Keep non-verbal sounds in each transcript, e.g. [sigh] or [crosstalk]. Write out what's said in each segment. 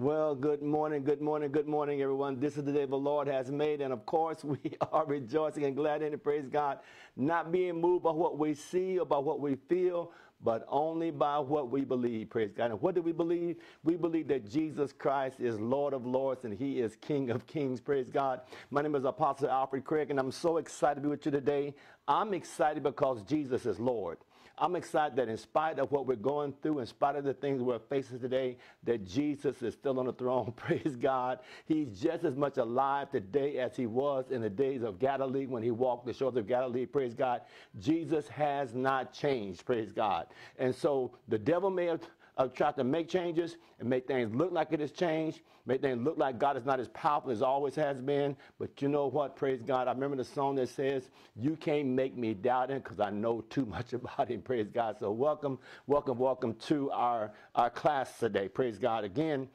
Well, good morning, good morning, good morning, everyone. This is the day the Lord has made, and of course, [laughs] we are rejoicing and glad in it. Praise God. Not being moved by what we see or by what we feel, but only by what we believe. Praise God. And what do we believe? We believe that Jesus Christ is Lord of Lords and He is King of Kings. Praise God. My name is Apostle Alfred Craig, and I'm so excited to be with you today. I'm excited because Jesus is Lord. I'm excited that in spite of what we're going through, in spite of the things we're facing today, that Jesus is still on the throne. [laughs] Praise God. He's just as much alive today as he was in the days of Galilee when he walked the shores of Galilee. Praise God. Jesus has not changed. Praise God. And so the devil may have of trying to make changes and make things look like it has changed, make things look like God is not as powerful as always has been. But you know what? Praise God. I remember the song that says, You can't make me doubt him because I know [laughs] too much about him. Praise God. So welcome, welcome, welcome to our, our class today. Praise God. Again,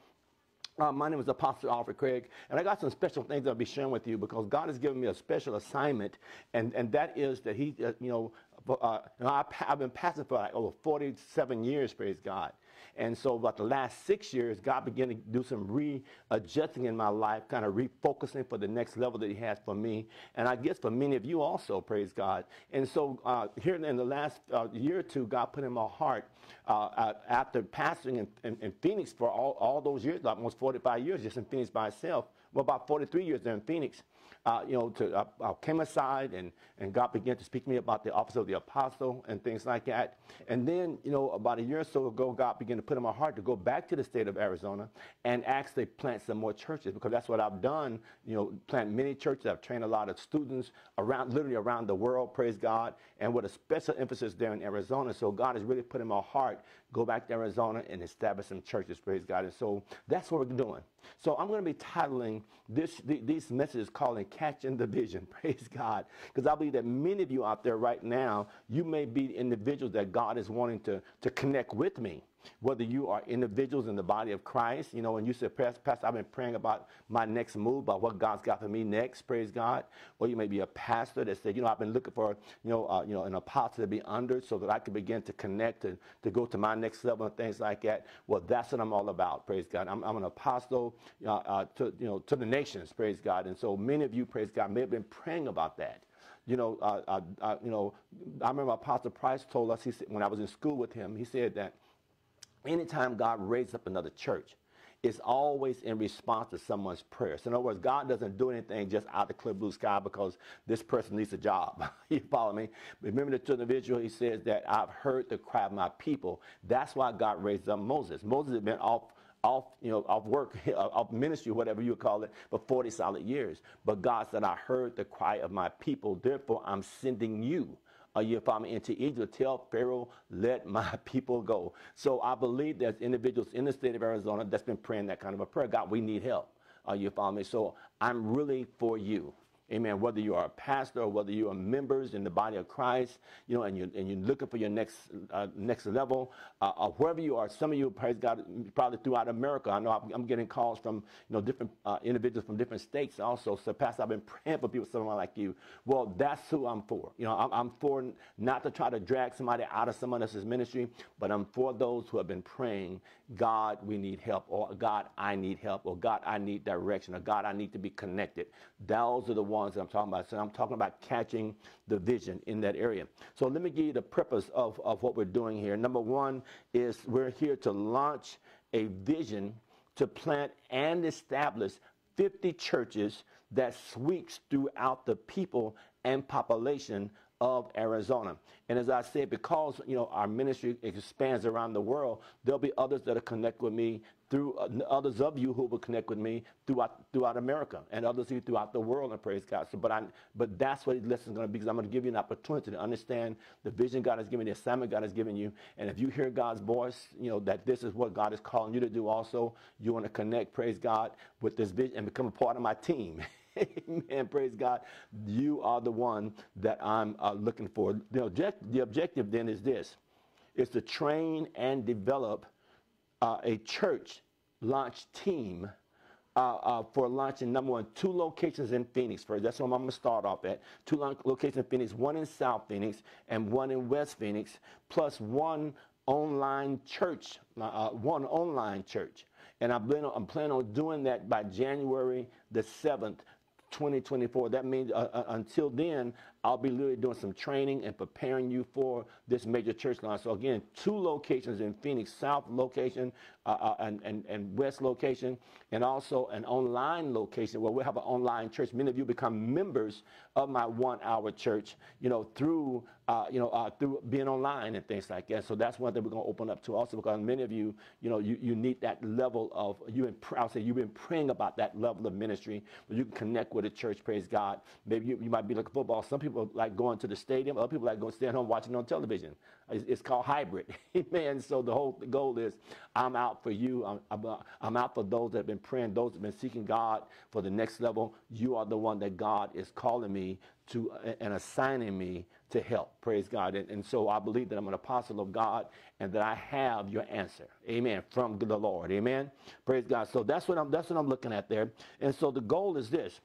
uh, my name is Apostle Alfred Craig, and I got some special things I'll be sharing with you because God has given me a special assignment, and, and that is that He, uh, you know, uh, you I, have been pastoring for like over 47 years, praise God. And so, about the last six years, God began to do some readjusting in my life, kind of refocusing for the next level that He has for me. And I guess for many of you also, praise God. And so, uh, here in the last uh, year or two, God put in my heart uh, after pastoring in, in, in, Phoenix for all, all those years, like almost 45 years, just in Phoenix by itself. Well, about 43 years there in Phoenix uh, you know, to, uh, I came aside and, and God began to speak to me about the office of the apostle and things like that. And then, you know, about a year or so ago, God began to put in my heart to go back to the state of Arizona and actually plant some more churches because that's what I've done, you know, plant many churches. I've trained a lot of students around, literally around the world, praise God, and with a special emphasis there in Arizona. So God has really put in my heart, go back to Arizona and establish some churches, praise God. And so that's what we're doing. So I'm going to be titling this, these messages calling Catching the Vision. [laughs] Praise God. Because I believe that many of you out there right now, you may be individuals that God is wanting to, to connect with me whether you are individuals in the body of Christ, you know, and you said, Pastor, Pastor, I've been praying about my next move, about what God's got for me next, praise God. Or you may be a pastor that said, you know, I've been looking for, you know, uh, you know, an apostle to be under so that I can begin to connect and to go to my next level and things like that. Well, that's what I'm all about, praise God. I'm, I'm an apostle uh, uh, to, you know, to the nations, praise God. And so many of you, praise God, may have been praying about that you know, uh, uh, uh, you know, I remember Apostle Price told us, he said, when I was in school with him, he said that anytime God raises up another church, it's always in response to someone's prayers. So in other words, God doesn't do anything just out of the clear blue sky because this person needs a job. [laughs] you follow me? Remember the of he says that I've heard the cry of my people. That's why God raised up Moses. Moses had been off off, you know, off work, [laughs] off ministry, whatever you call it, for 40 solid years. But God said, I heard the cry of my people, therefore I'm sending you uh, you me, into Egypt, tell Pharaoh, let my [laughs] people go. So I believe there's individuals in the state of Arizona that's been praying that kind of a prayer. God, we need help. Uh, you follow me? So I'm really for you. Amen. Whether you are a pastor or whether you are members in the body of Christ, you know, and you and you're looking for your next uh, next level, uh, or wherever you are. Some of you, praise God, probably throughout America. I know I'm, I'm getting calls from you know different uh, individuals from different states also. So, Pastor, I've been praying for people, someone like you. Well, that's who I'm for. You know, I'm, I'm for not to try to drag somebody out of someone else's ministry, but I'm for those who have been praying. God, we need help, or God, I need help, or God, I need direction, or God, I need to be connected. Those are the ones that I'm talking about. So I'm talking about catching the vision in that area. So let me give you the purpose of, of what we're doing here. Number one is we're here to launch a vision to plant and establish 50 churches that sweeps throughout the people and population of Arizona. And as I said, because you know our ministry expands around the world, there'll be others that will connect with me through uh, others of you who will connect with me throughout throughout America and others of you throughout the world. And praise God. So, but I but that's what this lesson is going to be because I'm going to give you an opportunity to understand the vision God has given, the assignment God has given you. And if you hear God's voice, you know that this is what God is calling you to do. Also, you want to connect, praise God, with this vision and become a part of my team. [laughs] Amen. Praise God. You are the one that I'm uh, looking for. The, object, the objective then is this: is to train and develop uh, a church launch team uh, uh, for launching number one, two locations in Phoenix first. That's what I'm going to start off at. Two locations in Phoenix, one in South Phoenix and one in West Phoenix, plus one online church, uh, one online church. And planning, I'm planning on doing that by January the 7th, 2024. That means uh, uh, until then, I'll be literally doing some training and preparing you for this major church launch. So again, two locations in Phoenix, South location uh, uh, and, and, and West location, and also an online location where we'll have an online church. Many of you become members of my one-hour church, you know, through uh, you know uh, through being online and things like that. So that's one thing we're going to open up to also because many of you, you know, you, you need that level of you. I'll say you've been praying about that level of ministry where you can connect with a church. Praise God. Maybe you, you might be like football. Some people people like going to the stadium. Other people like going staying home watching on television. It's, it's called hybrid. [laughs] Amen. So the whole goal is I'm out for you. I'm, I'm, I'm, out for those that have been praying, those that have been seeking God for the next level. You are the one that God is calling me to and assigning me to help. Praise God. And, and so I believe that I'm an apostle of God and that I have your answer. Amen. From the Lord. Amen. Praise God. So that's what I'm that's what I'm looking at there. And so the goal is this.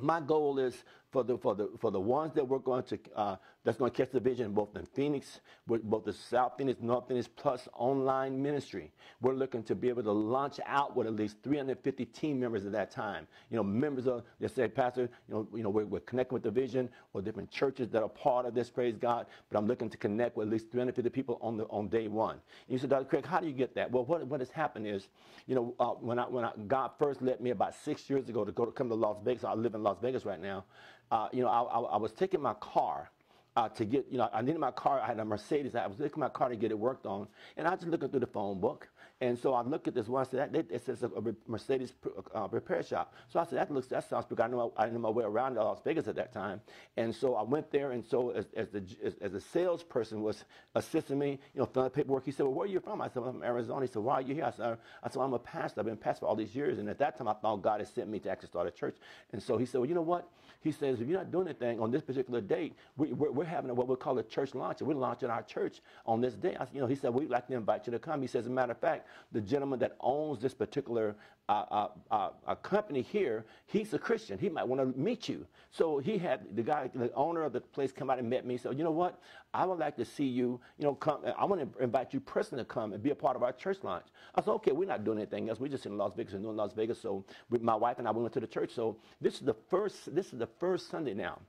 My goal is for the for the for the ones that we're going to uh, that's going to catch the vision both in Phoenix, both the South Phoenix, North Phoenix plus online ministry. We're looking to be able to launch out with at least 350 team members at that time. You know, members of they say, Pastor, you know, you know, we're, we're connecting with the vision or different churches that are part of this. Praise God. But I'm looking to connect with at least 350 people on the on day one. And you said, Dr. Craig, how do you get that? Well, what what has happened is, you know, uh, when I when I, God first led me about six years ago to go to come to Las Vegas. I live in Las Vegas right now uh, you know, I, I, I, was taking my car uh, to get, you know, I needed my car. I had a Mercedes. I was taking my car to get it worked on. And I was looking through the phone book. And so I looked at this one. I said, that, it says a Mercedes uh, repair shop. So I said, that looks, that sounds big. I know I, knew my way around Las Vegas at that time. And so I went there. And so as, as the as, as the salesperson was assisting me, you know, filling out paperwork, he said, well, where are you from? I said, well, I'm from Arizona. He said, why are you here? I said, I said, I'm a pastor. I've been pastor for all these years. And at that time, I thought God had sent me to actually start a church. And so he said, well, you know what? He says, if you're not doing anything on this particular date, we, are having a, what we call a church launch. We're launching our church on this day. I, you know, he said, we'd like to invite you to come. He says, as a matter of fact, the gentleman that owns this particular uh, uh, uh, uh company here, he's a Christian. He might want to meet you. So he had the guy, the owner of the place come out and met me. So, you know what? I would like to see you, you know, come. I want to invite you personally to come and be a part of our church launch. I said, okay, we're not doing anything else. We're just in Las Vegas and doing Las Vegas. So my wife and I, we went to the church. So this is the first, this is the first Sunday now.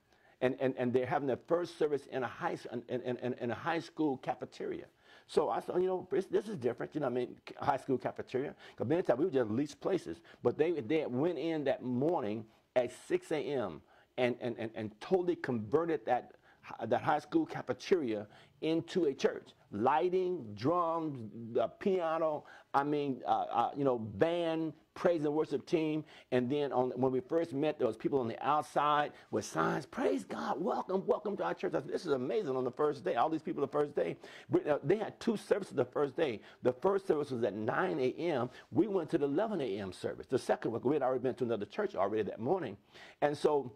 And, and, and they're having their first service in a high, in, in, in a high school cafeteria. So I thought, you know, this is different. You know, I mean, high school cafeteria. Because many times we would just lease places. But they, they went in that morning at 6 a.m. And, and, and, and totally converted that that high school cafeteria into a church. Lighting, drums, the piano, I mean, uh, uh, you know, band, praise and worship team. And then on, when we first met, there was people on the outside with signs, praise God, welcome, welcome to our church. Said, this is amazing on the first day. All these people the first day. Uh, they had two services the first day. The first service was at 9 a.m. We went to the 11 a.m. service. The second one, we had already been to another church already that morning. And so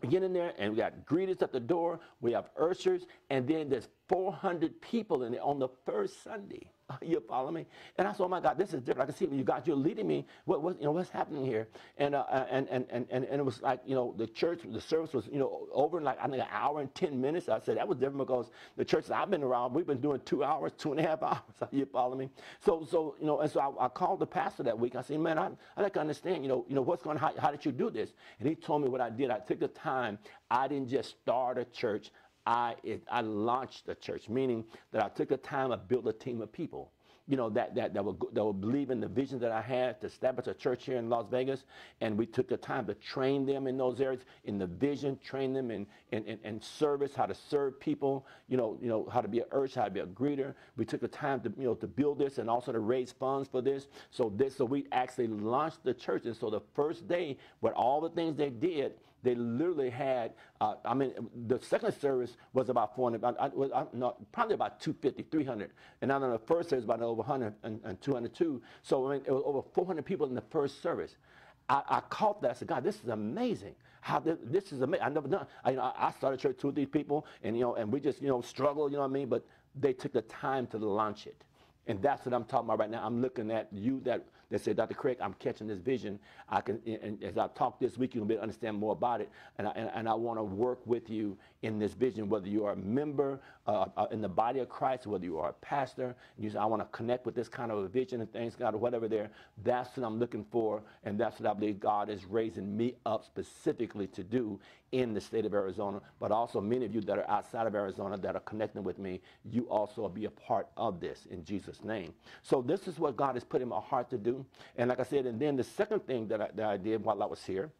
we get in there and we got greeters at the door. We have ushers, and then there's 400 people in there on the first Sunday. [laughs] You follow me? And I said, oh my God, this is different. I can see you God, you're leading me. What, what you know, what's happening here? And, uh, and, and, and, and, and it was like, you know, the church, the service was, you know, over in like, I think an hour and 10 minutes. I said, that was different because the churches I've been around, we've been doing two hours, two and a half [laughs] hours. You follow me? So, so you know, and so I, I called the pastor that week. I said, man, I, I like to understand, you know, you know, what's going on? How, how did you do this? And he told me what I did. I took the time. I didn't just start a church. I, it, I launched the church, meaning that I took the time, I built a team of people you know, that, that, that, would, that would believe in the vision that I had to establish a church here in Las Vegas. And we took the time to train them in those areas, in the vision, train them in, in, in, in service, how to serve people, you know, you know, how to be an usher, how to be a greeter. We took the time to, you know, to build this and also to raise funds for this. So this, so we actually launched the church. And so the first day, with all the things they did, they literally had, uh, I mean, the second service was about 400, I, I, I, no, probably about 250, 300. And then the first service was about over 100 and, and 202. So I mean, it was over 400 people in the first service. I, I caught that. I said, God, this is amazing. How this, this is amazing. I never done. I, you know, I started church with these people, and you know, and we just you know struggle. You know what I mean? But they took the time to launch it, and that's what I'm talking about right now. I'm looking at you that that say, Dr. Craig, I'm catching this vision. I can, and as I talk this week, you'll be able to understand more about it. And I, and, and I want to work with you in this vision, whether you are a member uh, uh, in the body of Christ, whether you are a pastor, you say, I want to connect with this kind of a vision and things, God, or whatever there. That's what I'm looking for. And that's what I believe God is raising me up specifically to do in the state of Arizona, but also many of you that are outside of Arizona that are connecting with me, you also be a part of this in Jesus' name. So this is what God has put in my heart to do. And like I said, and then the second thing that I, that I did while I was here,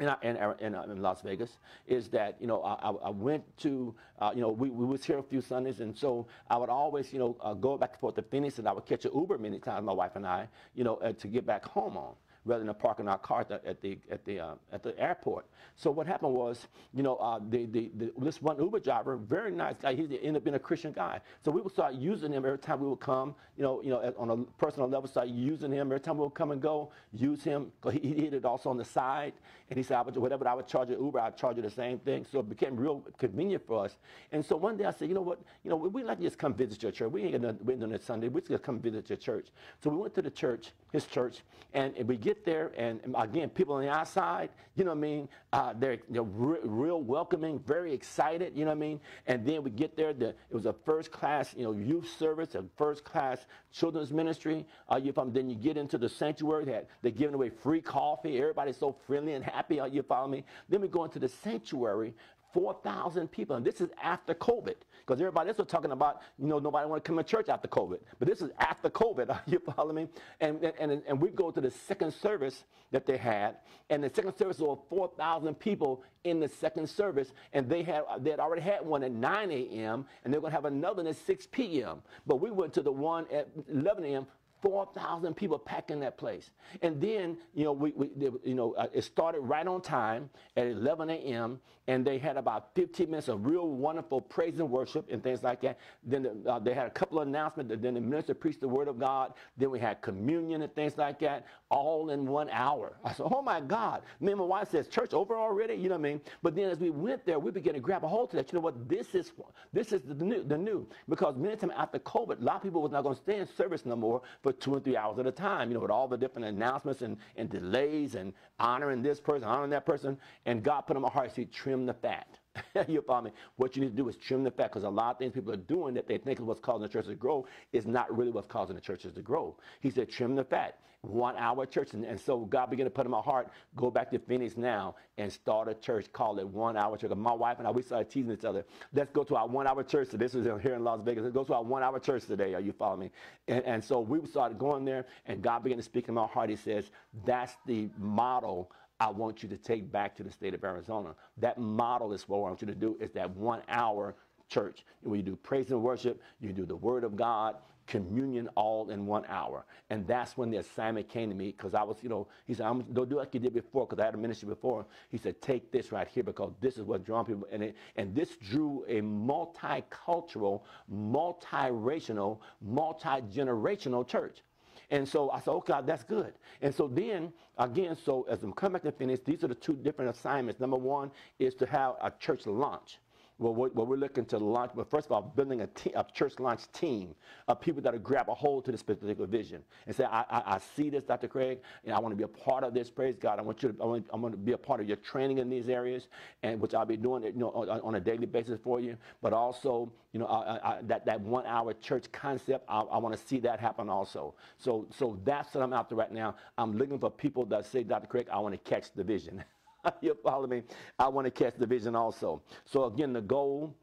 in, in, in, in, Las Vegas is that you know I, I went to uh, you know we, we was here a few Sundays. And so I would always you know uh, go back and forth to Phoenix and I would catch an Uber many times my wife and I you know uh, to get back home on rather than parking our car at the at the at uh, at the airport. So what happened was, you know, uh, the, the, the, this one Uber driver, very nice guy, he ended up being a Christian guy. So we would start using him every time we would come, you know, you know, on a personal level, start using him every time we would come and go, use him. He, he did it also on the side, and he said, I would, whatever I would charge an Uber, I'd charge you the same thing. So it became real convenient for us. And so one day I said, you know what, you know, we'd like to just come visit your church. We ain't gonna wait on a Sunday. We're just gonna come visit your church. So we went to the church, his church, and, and we get there, and again, people on the outside, you know what I mean? Uh, they're, they're re- real welcoming, very excited, you know what I mean? And then we get there, the, it was a first class, you know, youth service, a first class children's ministry. Uh, you, then you get into the sanctuary, they they're giving away free coffee. Everybody's so friendly and happy, uh, you follow me? Then we go into the sanctuary 4,000 people. And this is after COVID. Because everybody else was talking about, you know, nobody want to come to church after COVID. But this is after COVID. [laughs] Are you follow me? And, and, and we go to the second service that they had. And the second service was 4,000 people in the second service. And they had, they had already had one at 9 a.m. And they're going to have another one at 6 p.m. But we went to the one at 11 a.m. 4,000 people packing that place. And then, you know, we, we you know, uh, it started right on time at 11 a.m. And they had about 15 minutes of real wonderful praise and worship and things like that. Then uh, they had a couple of announcements. Then the minister preached the word of God. Then we had communion and things like that, all in one hour. I said, oh my God. Me and my wife says, church over already? You know what I mean? But then as we went there, we began to grab a hold of that. You know what? This is this is the new, the new. Because many times after COVID, a lot of people was not going to stay in service no more for two and three hours at a time, you know, with all the different announcements and, and delays and honoring this person, honoring that person. And God put in my heart, see, trim the fat. [laughs] you follow me? What you need to do is trim the fat because a lot of things people are doing that they think is what's causing the churches to grow is not really what's causing the churches to grow. He said, trim the fat one hour church. And, and, so God began to put in my heart, go back to Phoenix now and start a church, call it one hour church. My wife and I, we started teasing each other. Let's go to our one hour church. So this was here in Las Vegas. Let's go to our one hour church today. Are you following me? And, and so we started going there and God began to speak in my heart. He says, that's the model I want you to take back to the state of Arizona. That model is what I want you to do is that one hour church. Where you do praise and worship, you do the word of God, communion all in one hour. And that's when the assignment came to me because I was, you know, he said, I'm, don't do like you did before because I had a ministry before. He said, take this right here because this is what drawn people. And, it, and this drew a multicultural, multiracial, multi-generational church. And so I said, okay, God, that's good. And so then, again, so as I'm coming back to finish, these are the two different assignments. Number one is to have a church launch well, we're, well, we're looking to launch, but first of all, building a, te- a church launch team of people that will grab a hold to this particular vision and say, I, I, I see this, Dr. Craig, and I want to be a part of this. Praise God. I want you to, I want, I want to be a part of your training in these areas, and which I'll be doing you know, on, on a daily basis for you. But also, you know, I, I, that, that one hour church concept, I, I want to see that happen also. So, so that's what I'm out there right now. I'm looking for people that say, Dr. Craig, I want to catch the vision. [laughs] [laughs] you follow me? I want to catch the vision also. So again, the goal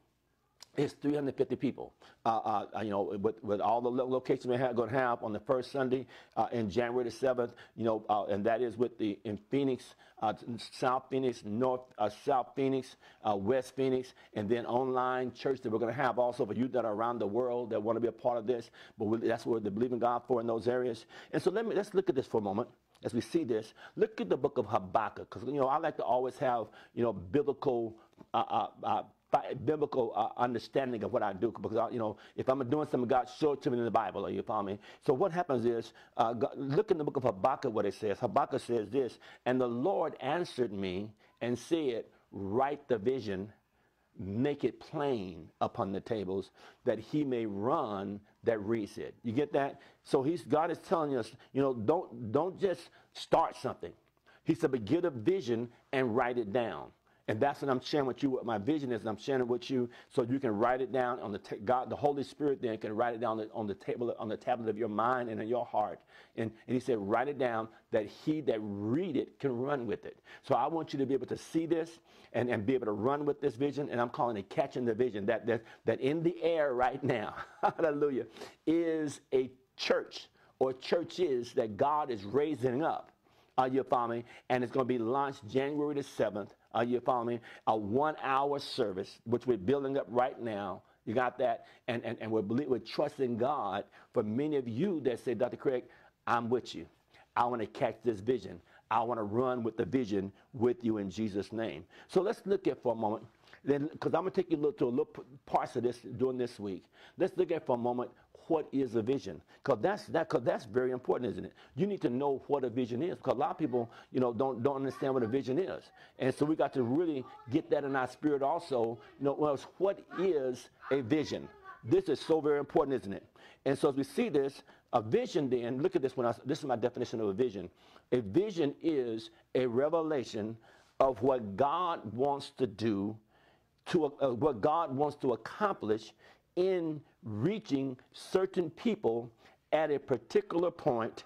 is 350 people. Uh, uh, you know, with, with all the locations we're going to have on the first Sunday uh, in January the 7th, you know, uh, and that is with the in Phoenix, uh, South Phoenix, North, uh, South Phoenix, West Phoenix, and then online church that we're going to have also for you that are around the world that want to be a part of this. But we, that's what they believe in God for in those areas. And so let me let's look at this for a moment as we see this, look at the book of Habakkuk, because you know I like to always have you know biblical uh, uh, uh, biblical uh, understanding of what I do because I, you know if I'm doing something God showed to me in the Bible are you follow me? So what happens is uh, God, look in the book of Habakkuk what it says. Habakkuk says this and the Lord answered me and said write the vision make it plain upon the tables that he may run that reads it. You get that? So he's God is telling us, you know, don't don't just start something. He said, but get a vision and write it down. And that's what I'm sharing with you. What my vision is, and I'm sharing it with you, so you can write it down on the ta- God, the Holy Spirit. Then can write it down on the, on the table, on the tablet of your mind and in your heart. And, and He said, write it down that he that read it can run with it. So I want you to be able to see this and, and be able to run with this vision. And I'm calling it catching the vision. That that that in the air right now, [laughs] Hallelujah, is a church or churches that God is raising up. Are you following? And it's going to be launched January the 7th. Are you following me? A one hour service, which we're building up right now. You got that? And, and, and we're, we're trusting God for many of you that say, Dr. Craig, I'm with you. I want to catch this vision. I want to run with the vision with you in Jesus' name. So let's look at for a moment, then, because I'm going to take you to a little parts of this during this week. Let's look at for a moment what is a vision. Because that's that because that's very important isn't it? You need to know what a vision is because a lot of people you know don't don't understand what a vision is. And so we got to really get that in our spirit also. You know what is a vision? This is so very important isn't it? And so as we see this a vision then look at this one this is my definition of a vision. A vision is a revelation of what god wants to do to uh, what god wants to accomplish in reaching certain people at a particular point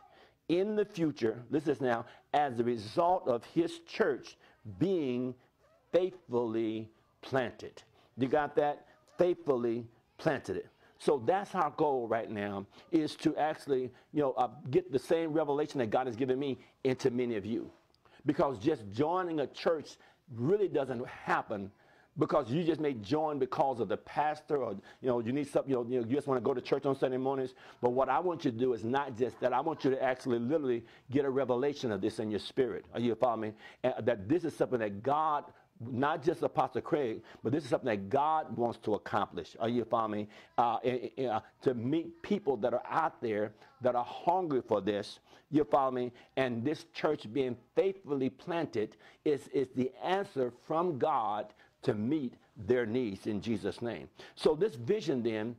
in the future, this is now, as a result of his church being faithfully planted. You got that? Faithfully planted it. So that's our goal right now is to actually, you know, uh, get the same revelation that God has given me into many of you. Because just joining a church really doesn't happen because you just may join because of the pastor or you know you need something you know, you, just want to go to church on sunday mornings but what i want you to do is not just that i want you to actually literally get a revelation of this in your spirit are you following me and that this is something that god not just Apostle Craig, but this is something that God wants to accomplish. Are you following me? Uh, uh, to meet people that are out there that are hungry for this. You follow me? And this church being faithfully planted is, is the answer from God to meet their needs in Jesus' name. So this vision then,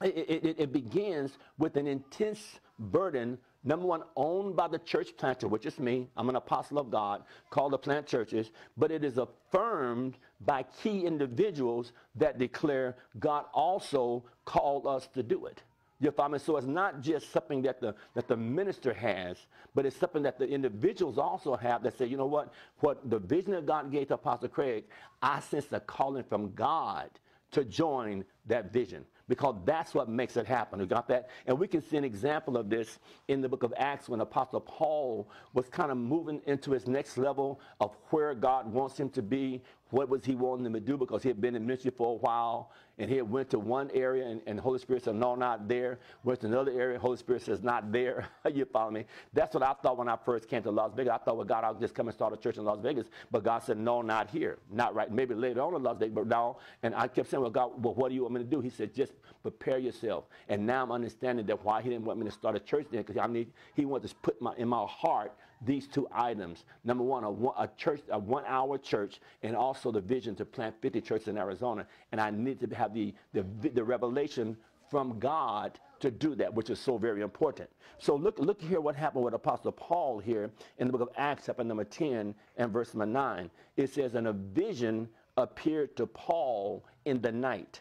it, it, it begins with an intense burden number one, owned by the church planter, which is me. I'm an apostle of God called to plant churches, but it is affirmed by key individuals that declare God also called us to do it. Me? So it's not just something that the, that the minister has, but it's something that the individuals also have that say, you know what? What the vision that God gave to Apostle Craig, I sense a calling from God to join that vision because that's what makes it happen. You got that? And we can see an example of this in the book of Acts when Apostle Paul was kind of moving into his next level of where God wants him to be, what was he wanting them to do because he had been in ministry for a while and he had went to one area and, and Holy Spirit said, no, not there. Went to another area, Holy Spirit says, not there. [laughs] you follow me? That's what I thought when I first came to Las Vegas. I thought, well, God, I'll just come and start a church in Las Vegas. But God said, no, not here. Not right. Maybe later on in Las Vegas, but now. And I kept saying, well, God, well, what do you want me to do? He said, just prepare yourself. And now I'm understanding that why he didn't want me to start a church there because I need, he wanted to put my, in my heart these two items. Number one, a, a church, a one-hour church, and also the vision to plant 50 churches in Arizona. And I need to have the, the, the revelation from God to do that, which is so very important. So look, look here what happened with Apostle Paul here in the book of Acts, chapter number 10 and verse number 9. It says, and a vision appeared to Paul in the night.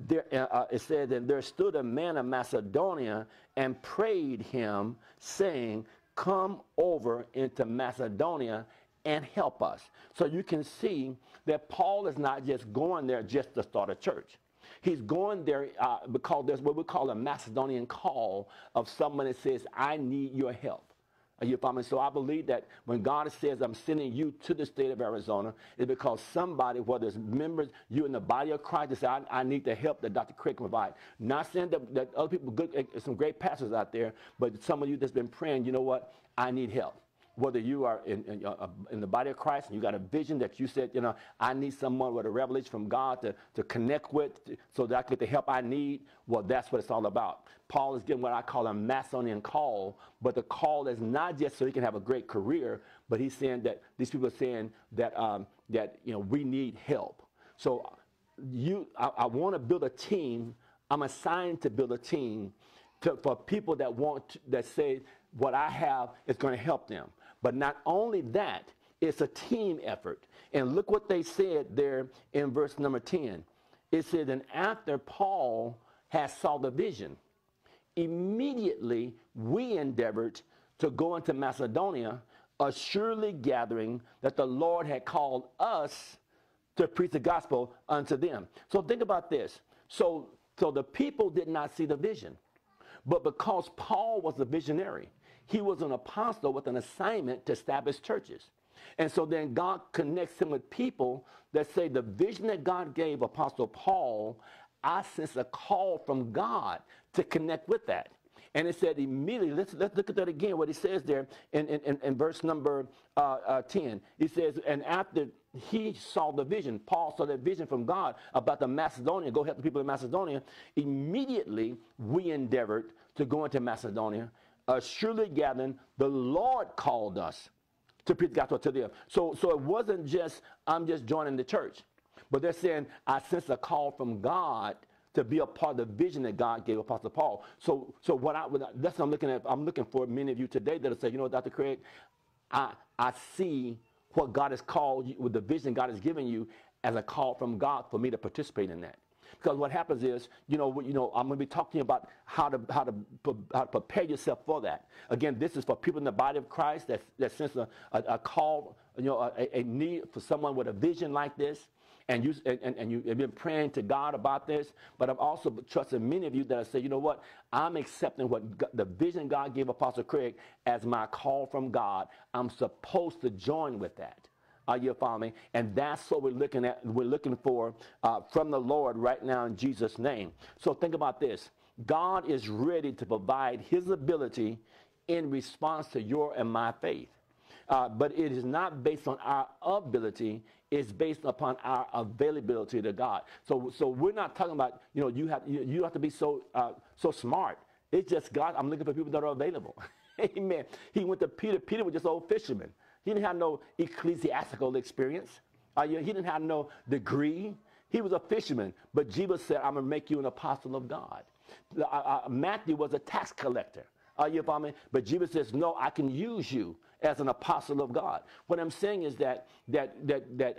There, uh, uh it said, and there stood a man of Macedonia and prayed him, saying, come over into Macedonia and help us. So you can see that Paul is not just going there just to start a church. He's going there uh, because there's what we call a Macedonian call of someone that says, I need your help. You following? So I believe that when God says, I'm sending you to the state of Arizona, it's because somebody, whether it's members, you in the body of Christ, say, I, I need the help that Dr. Craig can provide. Not saying that, that other people, good, eh, some great pastors out there, but some of you that's been praying, you know what? I need help whether you are in, in, uh, in, the body of Christ and you got a vision that you said, you know, I need someone with a revelation from God to, to connect with so that I get the help I need, well, that's what it's all about. Paul is getting what I call a Macedonian call, but the call is not just so he can have a great career, but he's saying that these people are saying that, um, that you know, we need help. So you, I, I want to build a team. I'm assigned to build a team to, for people that want to, that say what I have is going to help them. But not only that, it's a team effort. And look what they said there in verse number 10. It said, and after Paul had saw the vision, immediately we endeavored to go into Macedonia, assuredly gathering that the Lord had called us to preach the gospel unto them. So think about this. So, so the people did not see the vision. But because Paul was a visionary, he was an apostle with an assignment to establish churches. And so then God connects him with people that say the vision that God gave Apostle Paul, I sense a call from God to connect with that. And it said immediately, let's, let's look at that again, what he says there in, in, in verse number uh, uh, 10. He says, and after he saw the vision, Paul saw that vision from God about the Macedonia, go help the people in Macedonia. Immediately, we endeavored to go into Macedonia, uh, surely gathering, the Lord called us to preach the gospel to them. So, so it wasn't just, I'm just joining the church. But they're saying, I sense a call from God to be a part of the vision that God gave Apostle Paul. So, so what I, that's what I'm looking at. I'm looking for many of you today that'll say, you know, Dr. Craig, I, I see what God has called you, with the vision God has given you as a call from God for me to participate in that. Because what happens is, you know, you know, I'm going to be talking about how to how to, how to prepare yourself for that. Again, this is for people in the body of Christ that that sense a, a, a call, you know, a, a, need for someone with a vision like this. And you and, and you have been praying to God about this, but I've also trusted many of you that have said, you know what, I'm accepting what God, the vision God gave Apostle Craig as my call from God. I'm supposed to join with that. Are you following me? And that's what we're looking at. We're looking for uh, from the Lord right now in Jesus' name. So think about this. God is ready to provide his ability in response to your and my faith. Uh, but it is not based on our ability. It's based upon our availability to God. So, so we're not talking about you know you have you, you have to be so uh, so smart. It's just God. I'm looking for people that are available. [laughs] Amen. He went to Peter. Peter was just old fisherman. He didn't have no ecclesiastical experience. Uh, he didn't have no degree. He was a fisherman. But Jesus said, I'm going to make you an apostle of God. Uh, uh, Matthew was a tax collector. Are you following me? But Jesus says, no, I can use you as an apostle of God. What I'm saying is that, that, that, that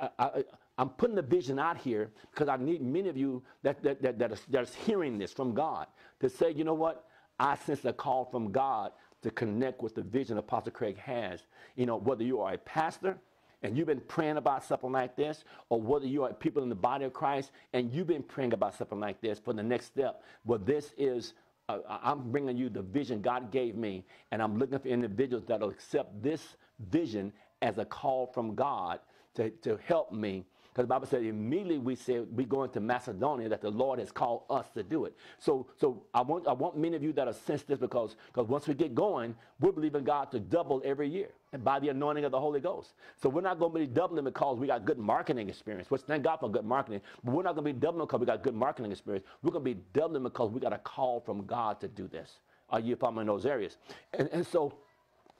I, I, I'm putting the vision out here because I need many of you that, that, that, that, are, that are hearing this from God to say, you know what? I sense a call from God to connect with the vision Apostle Craig has. You know, whether you are a pastor and you've been praying about something like this, or whether you are people in the body of Christ and you've been praying about something like this for the next step, well, this is uh, I'm bringing you the vision God gave me, and I'm looking for individuals that'll accept this vision as a call from God to, to help me because the Bible said immediately we said we go into Macedonia that the Lord has called us to do it. So, so I want I want many of you that are sensitive because because once we get going, we're believing God to double every year and by the anointing of the Holy Ghost. So we're not going to be doubling because we got good marketing experience. Which thank God for good marketing. But we're not going to be doubling because we got good marketing experience. We're going to be doubling because we got a call from God to do this. Are you following those areas? And and so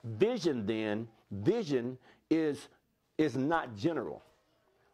vision then vision is is not general.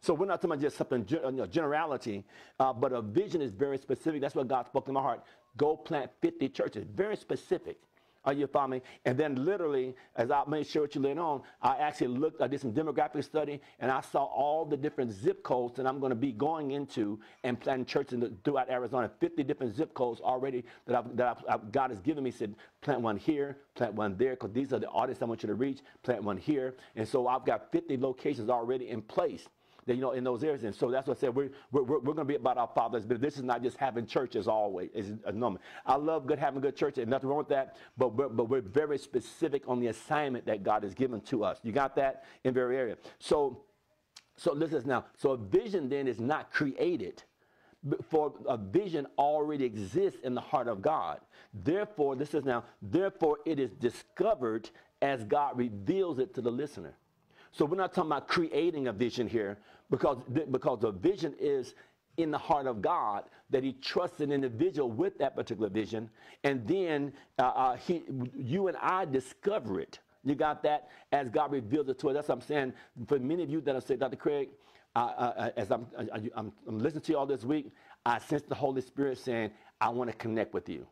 So we're not talking about just something, you know, generality, uh, but a vision is very specific. That's what God spoke in my heart. Go plant 50 churches. Very specific. Are you following me? And then literally, as I may share with you later on, I actually looked, I did some demographic study, and I saw all the different zip codes that I'm going to be going into and planting churches throughout Arizona. 50 different zip codes already that, I've, that I've, I've, God has given me. Said plant one here, plant one there, because these are the artists I want you to reach. Plant one here, and so I've got 50 locations already in place that, you know, in those areas. And so that's what I said. We're, we're, we're going to be about our Father's business. This is not just having church as always. It's a number. I love good having good church. and nothing wrong with that. But we're, but we're very specific on the assignment that God has given to us. You got that in very area. So, so listen now. So a vision then is not created for a vision already exists in the heart of God. Therefore, this is now, therefore it is discovered as God reveals it to the listener. So we're not talking about creating a vision here because, because the vision is in the heart of God that he trusts an individual with that particular vision. And then uh, uh, he, you and I discover it. You got that as God reveals it to us. That's what I'm saying. For many of you that have said, Dr. Craig, I, I, as I'm, I, I'm listening to you all this week, I sense the Holy Spirit saying, I want to connect with you.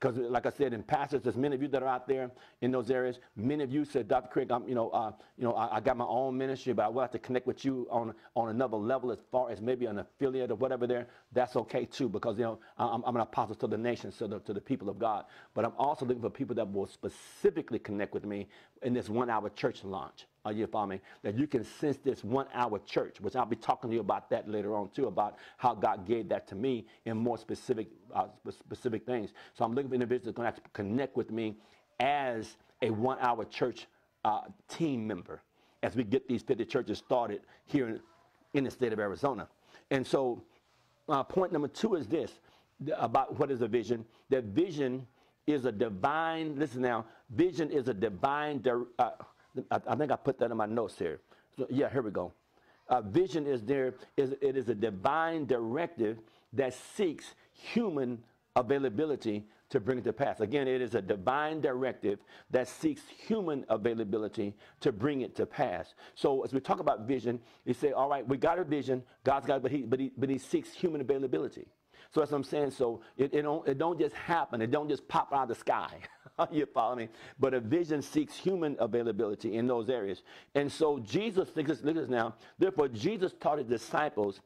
Because, like I said, in pastors, there's many of you that are out there in those areas. Many of you said, Dr. Craig, I'm, you know, uh, you know, I, I, got my own ministry, but I would like to connect with you on on another level, as far as maybe an affiliate or whatever. There, that's okay too, because you know, I'm, I'm an apostle to the nations, to the to the people of God. But I'm also looking for people that will specifically connect with me in this one-hour church launch. Are you follow me? That you can sense this one hour church, which I'll be talking to you about that later on too, about how God gave that to me in more specific uh, specific things. So I'm looking for individuals that are going to connect with me as a one hour church uh, team member as we get these 50 churches started here in, in the state of Arizona. And so uh, point number two is this about what is a vision. That vision is a divine, listen now, vision is a divine, uh, I, I, think I put that in my notes here. So, yeah, here we go. Uh, vision is there is it is a divine directive that seeks human availability to bring it to pass. Again, it is a divine directive that seeks human availability to bring it to pass. So as we talk about vision, you say, all right, we got a vision, God's got it, but he, but he, but he seeks human availability. So that's what I'm saying. So it, it, don't, it don't just happen. It don't just pop out of the sky. [laughs] you follow me? But a vision seeks human availability in those areas. And so Jesus, look at this now. Therefore, Jesus taught his disciples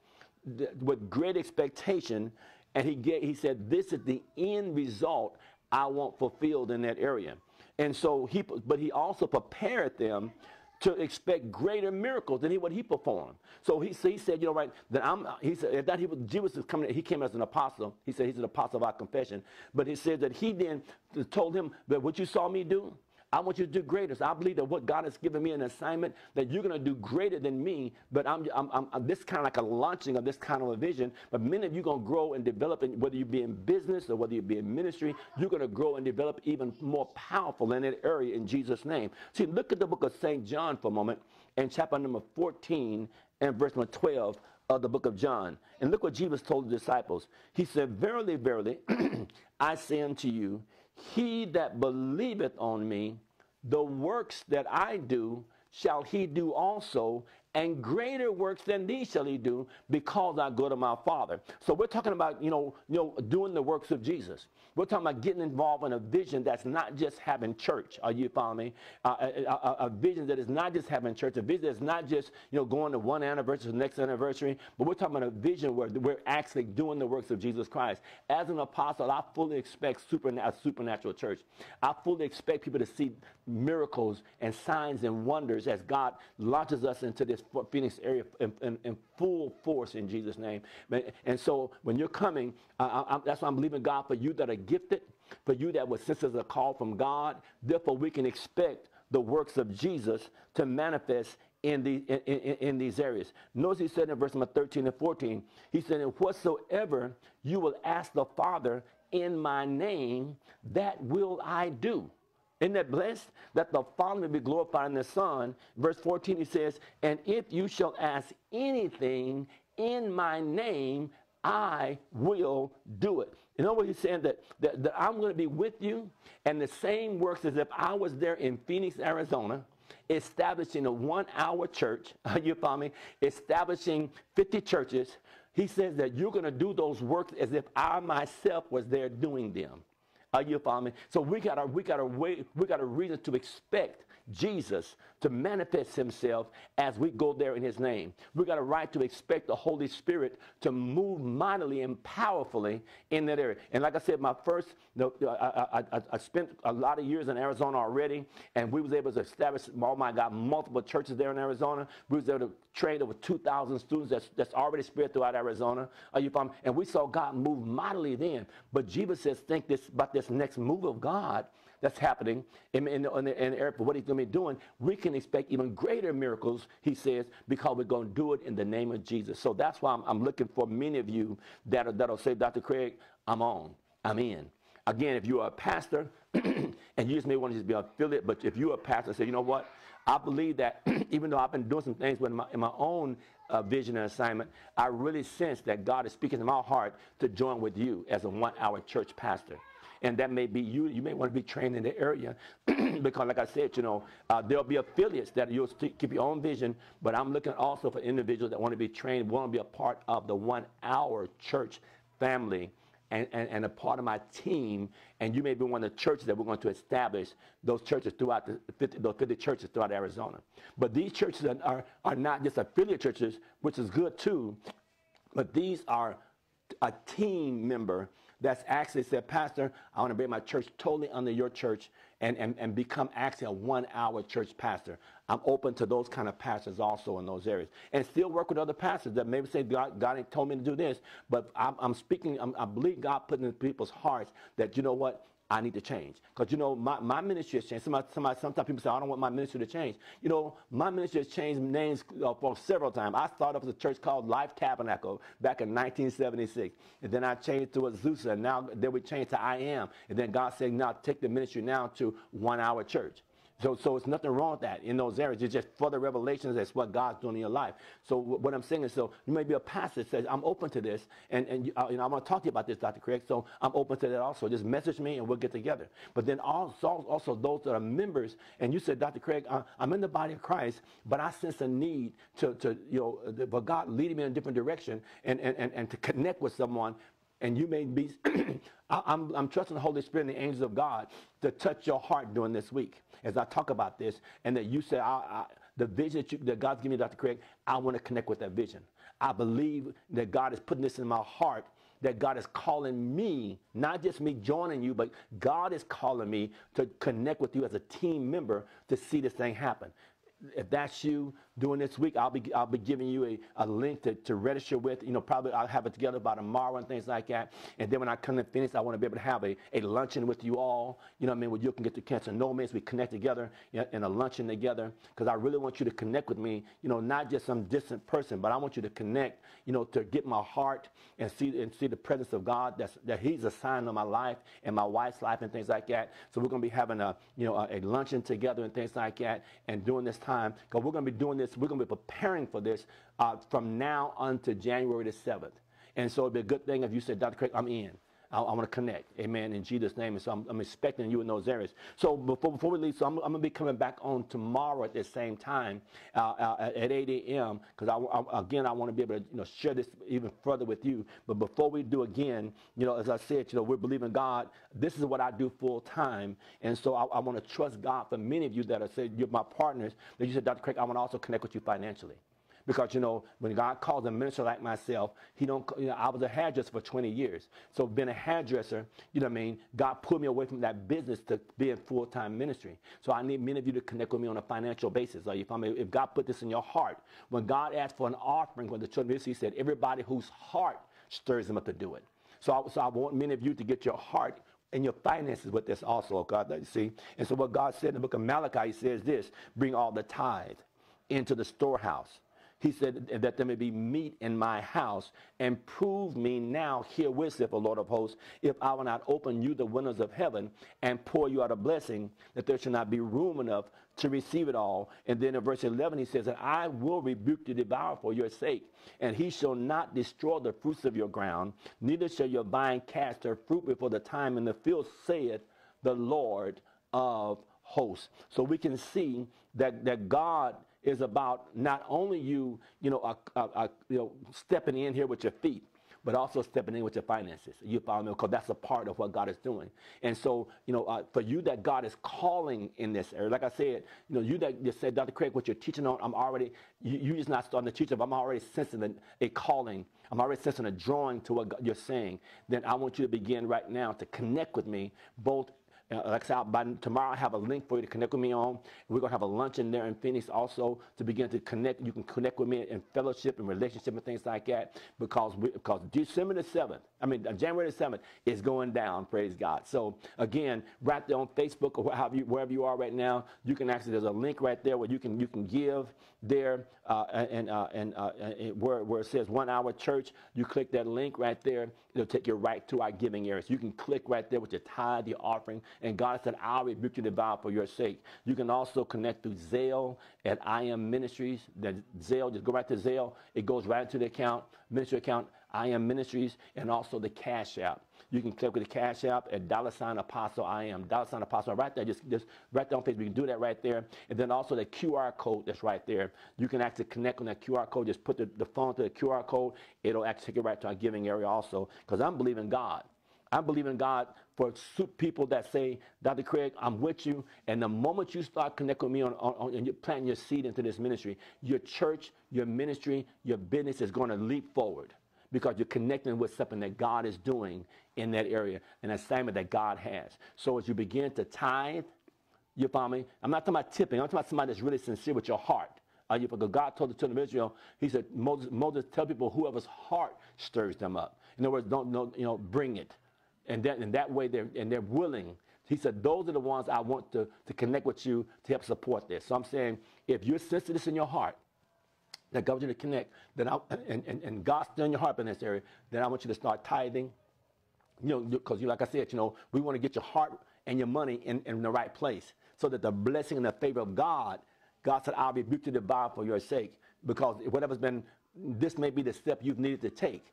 with great expectation. And he, get, he said, this is the end result I want fulfilled in that area. And so he, but he also prepared them to expect greater miracles than he, what he performed. So he, so he said, you know, right, that I'm, he said, that he was, Jesus is coming, he came as an apostle. He said he's an apostle of our confession. But he said that he then told him that what you saw me do, I want you to do greater. So I believe that what God has given me an assignment that you're going to do greater than me. But I'm, I'm, I'm, this kind of like a launching of this kind of a vision. But many of you are going to grow and develop, and whether you be in business or whether you be in ministry, you're going to grow and develop even more powerful in that area in Jesus' name. See, look at the book of St. John for a moment and chapter number 14 and verse number 12 of the book of John. And look what Jesus told the disciples. He said, Verily, verily, [clears throat] I say unto you, he that believeth on me, the works that I do shall he do also, and greater works than these shall he do because I go to my Father. So we're talking about, you know, you know, doing the works of Jesus. We're talking about getting involved in a vision that's not just having church. Are you following me? Uh, a, a, a, vision that is not just having church. A vision that's not just, you know, going to one anniversary to the next anniversary, but we're talking about a vision where we're actually doing the works of Jesus Christ. As an apostle, I fully expect super, a supernatural church. I fully expect people to see miracles and signs and wonders as God launches us into this Phoenix area in, in, in full force in Jesus' name. And so when you're coming, uh, I, that's why I'm believing God for you that are gifted, for you that were as a call from God. Therefore, we can expect the works of Jesus to manifest in, the, in, in, in, these areas. Notice he said in verse number 13 and 14, he said, And whatsoever you will ask the Father in my name, that will I do. Isn't that blessed? That the Father may be glorified in the Son. Verse 14, he says, And if you shall ask anything in my name, I will do it. You know what he's saying? That, that, that I'm going to be with you, and the same works as if I was there in Phoenix, Arizona, establishing a one hour church. [laughs] you follow me? Establishing 50 churches. He says that you're going to do those works as if I myself was there doing them. Are you following me? So we got a we got a way we got a reason to expect Jesus to manifest himself as we go there in his name. We got a right to expect the Holy Spirit to move mightily and powerfully in that area. And like I said, my first, I, I, I, spent a lot of years in Arizona already, and we was able to establish, oh my God, multiple churches there in Arizona. We was able to train over 2,000 students that's, that's already spread throughout Arizona. Are you following? And we saw God move mightily then. But Jesus says, think this about this next move of God that's happening in, in, in, the, in the area for what he's going to be doing, we can expect even greater miracles, he says, because we're going to do it in the name of Jesus. So that's why I'm, I'm looking for many of you that are, that'll say, Dr. Craig, I'm on, I'm in. Again, if you're a pastor, [clears throat] and you just may want to just be affiliate, but if you're a pastor, say, you know what? I believe that [clears throat] even though I've been doing some things with my, in my own uh, vision and assignment, I really sense that God is speaking to my heart to join with you as a one hour church pastor. And that may be you. You may want to be trained in the area [clears throat] because, like I said, you know, uh, there'll be affiliates that you'll keep your own vision, but I'm looking also for individuals that want to be trained, want to be a part of the one hour church family. And, and, and, a part of my team, and you may be one of the churches that we're going to establish those churches throughout the 50, those 50 churches throughout Arizona. But these churches are, are, are not just affiliate churches, which is good too, but these are a team member that's actually said, Pastor, I want to bring my church totally under your church and, and, and become actually a one hour church pastor. I'm open to those kind of pastors also in those areas. And still work with other pastors that maybe say, God, God told me to do this, but I'm, I'm speaking, I'm, I believe God put in people's hearts that, you know what, I need to change. Because, you know, my, my ministry has changed. Somebody, somebody, sometimes people say, I don't want my ministry to change. You know, my ministry has changed names uh, for several times. I started off as a church called Life Tabernacle back in 1976. And then I changed to Azusa. And now then we changed to I Am. And then God said, now take the ministry now to One Hour Church. So, so it's nothing wrong with that in those areas. It's just further revelations. That's what God's doing in your life. So what I'm saying is, so you may be a pastor that says, I'm open to this, and, and you, uh, you know, I want to talk to you about this, Dr. Craig. So I'm open to that also. Just message me, and we'll get together. But then also, also those that are members, and you said, Dr. Craig, uh, I'm in the body of Christ, but I sense a need to, to you know, for God leading me in a different direction, and, and, and, and to connect with someone and you may be, [clears throat] I'm, I'm trusting the Holy Spirit and the angels of God to touch your heart during this week as I talk about this, and that you say, I, I, the vision that, you, that God's given me, Dr. Craig, I want to connect with that vision. I believe that God is putting this in my heart, that God is calling me, not just me joining you, but God is calling me to connect with you as a team member to see this thing happen if that's you doing this week, I'll be I'll be giving you a, a link to, to register with. You know, probably I'll have it together by tomorrow and things like that. And then when I come to finish, I want to be able to have a, a luncheon with you all. You know what I mean? Where you can get to catch a no we connect together in a luncheon together. Because I really want you to connect with me. You know, not just some distant person, but I want you to connect. You know, to get my heart and see and see the presence of God. That's that He's a sign of my life and my wife's life and things like that. So we're going to be having a you know a, a luncheon together and things like that, and during this time because we're going to be doing this. We're going to be preparing for this uh, from now until January the 7th. And so it'd be a good thing if you said, Dr. Craig, I'm in. I, I want to connect. Amen. In Jesus' name. And so I'm, I'm, expecting you in those areas. So before, before we leave, so I'm, I'm going to be coming back on tomorrow at the same time uh, uh, at 8 a.m. Because I, I, again, I want to be able to you know, share this even further with you. But before we do again, you know, as I said, you know, we're believing God. This is what I do full time. And so I, I want to trust God for many of you that are saying you're my partners. That you said, Dr. Craig, I want to also connect with you financially. Because, you know, when God calls a minister like myself, he don't, you know, I was a hairdresser for 20 years. So being a hairdresser, you know what I mean, God pulled me away from that business to be in full-time ministry. So I need many of you to connect with me on a financial basis. Like if, I mean, if God put this in your heart, when God asked for an offering, when the children, he said, everybody whose heart stirs them up to do it. So I, so I want many of you to get your heart and your finances with this also, God, you see. And so what God said in the book of Malachi, he says this, bring all the tithe into the storehouse he said that there may be meat in my house, and prove me now herewith, saith the Lord of hosts, if I will not open you the windows of heaven and pour you out a blessing, that there shall not be room enough to receive it all. And then in verse 11, he says, that I will rebuke the devourer for your sake, and he shall not destroy the fruits of your ground, neither shall your vine cast her fruit before the time in the field, saith the Lord of hosts. So we can see that, that God is about not only you, you know, uh, uh, uh, you know, stepping in here with your feet, but also stepping in with your finances. You follow me? Because that's a part of what God is doing. And so, you know, uh, for you that God is calling in this area, like I said, you know, you that just said, Dr. Craig, what you're teaching on, I'm already, you, you just not starting to teach, but I'm already sensing a, a calling. I'm already sensing a drawing to what God, you're saying. Then I want you to begin right now to connect with me, both Uh, like I said, by tomorrow I have a link for you to connect with me on. We're going to have a lunch in there in Phoenix also to begin to connect. You can connect with me in fellowship and relationship and things like that because we, because December the 7th, I mean, January the 7th is going down, praise God. So again, right there on Facebook or wherever you, wherever you are right now, you can actually, there's a link right there where you can, you can give there uh, and, uh, and, uh, and where, where it says one hour church, you click that link right there. It'll take you right to our giving areas. You can click right there with your tithe, your offering, and God said, I'll rebuke you devour for your sake. You can also connect through Zelle at I Am Ministries. That Zelle, just go right to Zelle. It goes right into the account, ministry account. I Am Ministries, and also the Cash App. You can click with the Cash App at dollar sign apostle I am. Dollar sign apostle right there. Just, just right there on Facebook. You can do that right there. And then also the QR code that's right there. You can actually connect on that QR code. Just put the, the phone to the QR code. It'll actually take you right to our giving area also. Because I'm believing God. I believe in God for people that say, Dr. Craig, I'm with you. And the moment you start connecting with me on, on, on and you're planting your seed into this ministry, your church, your ministry, your business is going to leap forward because you're connecting with something that God is doing in that area, an assignment that God has. So as you begin to tithe, you follow me? I'm not talking about tipping. I'm talking about somebody that's really sincere with your heart. Uh, you, because God told the children of Israel, He said, Moses, Moses, tell people whoever's heart stirs them up. In other words, don't, don't you know, bring it. And that, and that way, they're, and they're willing. He said, those are the ones I want to, to connect with you to help support this. So I'm saying, if you're sensitive in your heart, that God wants you to connect, then I, and, and, and God's still in your heart in this area, then I want you to start tithing. You know, because you, like I said, you know, we want to get your heart and your money in, in the right place so that the blessing and the favor of God, God said, I'll rebuke you to devour for your sake. Because whatever's been, this may be the step you've needed to take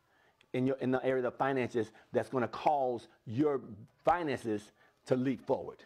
in, your, in the area of finances that's going to cause your finances to leap forward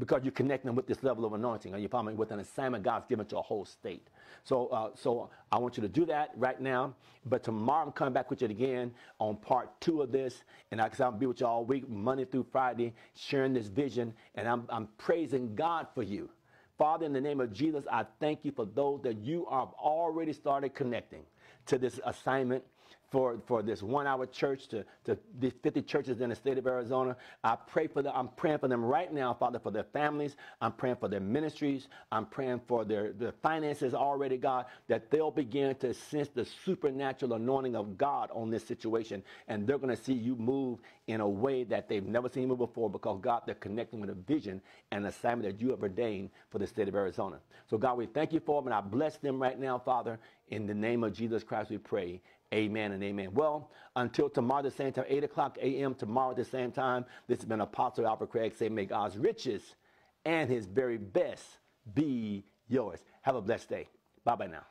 because you're connecting with this level of anointing, and you're following with an assignment God's given to a whole state. So, uh, so I want you to do that right now. But tomorrow I'm coming back with you again on part two of this, and I, I'll be with you all week, Monday through Friday, sharing this vision, and I'm, I'm praising God for you. Father, in the name of Jesus, I thank you for those that you have already started connecting to this assignment for, for this one hour church to, to the 50 churches in the state of Arizona. I pray for them. I'm praying for them right now, Father, for their families. I'm praying for their ministries. I'm praying for their, their finances already, God, that they'll begin to sense the supernatural anointing of God on this situation. And they're going to see you move in a way that they've never seen you move before because, God, they're connecting with a vision and assignment that you have ordained for the state of Arizona. So, God, we thank you for them and I bless them right now, Father. In the name of Jesus Christ, we pray. Amen and amen. Well, until tomorrow the same time, 8 o'clock a.m. tomorrow at the same time, this has been Apostle Alfred Craig saying, May God's riches and his very best be yours. Have a blessed day. Bye bye now.